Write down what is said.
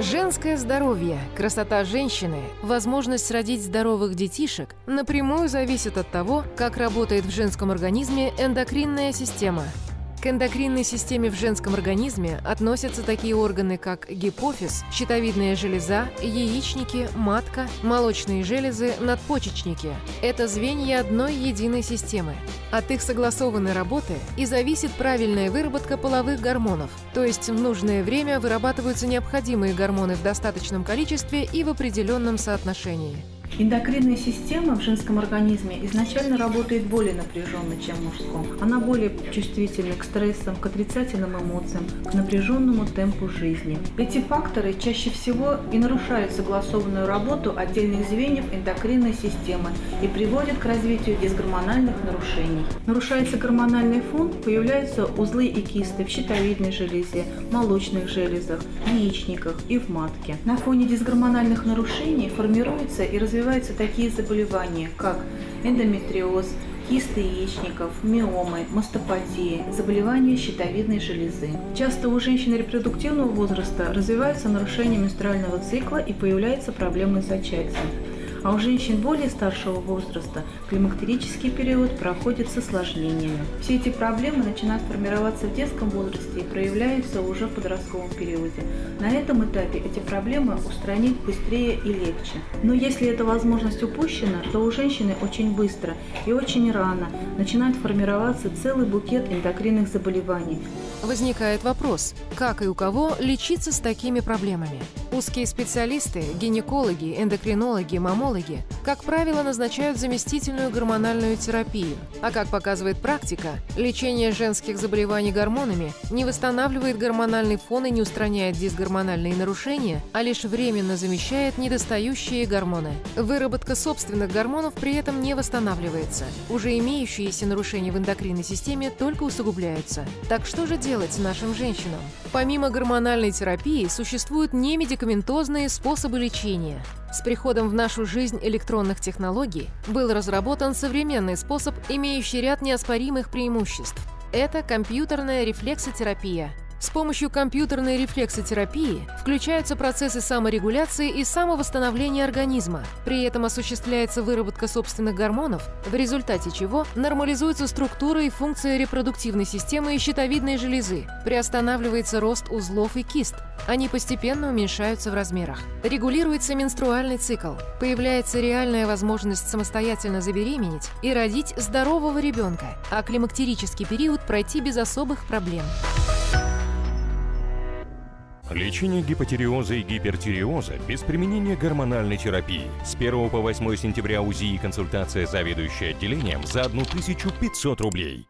Женское здоровье, красота женщины, возможность родить здоровых детишек напрямую зависит от того, как работает в женском организме эндокринная система – к эндокринной системе в женском организме относятся такие органы, как гипофиз, щитовидная железа, яичники, матка, молочные железы, надпочечники. Это звенья одной единой системы. От их согласованной работы и зависит правильная выработка половых гормонов, то есть в нужное время вырабатываются необходимые гормоны в достаточном количестве и в определенном соотношении. Эндокринная система в женском организме изначально работает более напряженно, чем в мужском. Она более чувствительна к стрессам, к отрицательным эмоциям, к напряженному темпу жизни. Эти факторы чаще всего и нарушают согласованную работу отдельных звеньев эндокринной системы и приводят к развитию дисгормональных нарушений. Нарушается гормональный фон, появляются узлы и кисты в щитовидной железе, молочных железах, яичниках и в матке. На фоне дисгормональных нарушений формируется и развивается развиваются такие заболевания, как эндометриоз, кисты яичников, миомы, мастопатии, заболевания щитовидной железы. Часто у женщин репродуктивного возраста развиваются нарушения менструального цикла и появляются проблемы с зачатием. А у женщин более старшего возраста климактерический период проходит с осложнениями. Все эти проблемы начинают формироваться в детском возрасте и проявляются уже в подростковом периоде. На этом этапе эти проблемы устранить быстрее и легче. Но если эта возможность упущена, то у женщины очень быстро и очень рано начинает формироваться целый букет эндокринных заболеваний. Возникает вопрос, как и у кого лечиться с такими проблемами? Узкие специалисты, гинекологи, эндокринологи, мамологи, как правило, назначают заместительную гормональную терапию. А как показывает практика, лечение женских заболеваний гормонами не восстанавливает гормональный фон и не устраняет дисгормональные нарушения, а лишь временно замещает недостающие гормоны. Выработка собственных гормонов при этом не восстанавливается. Уже имеющиеся нарушения в эндокринной системе только усугубляются. Так что же делать нашим женщинам? Помимо гормональной терапии существуют немедикаментозные способы лечения. С приходом в нашу жизнь электронных технологий был разработан современный способ, имеющий ряд неоспоримых преимуществ. Это компьютерная рефлексотерапия – с помощью компьютерной рефлексотерапии включаются процессы саморегуляции и самовосстановления организма. При этом осуществляется выработка собственных гормонов, в результате чего нормализуется структура и функция репродуктивной системы и щитовидной железы, приостанавливается рост узлов и кист, они постепенно уменьшаются в размерах. Регулируется менструальный цикл, появляется реальная возможность самостоятельно забеременеть и родить здорового ребенка, а климактерический период пройти без особых проблем. Лечение гипотериоза и гипертиреоза без применения гормональной терапии. С 1 по 8 сентября УЗИ и консультация заведующей отделением за 1500 рублей.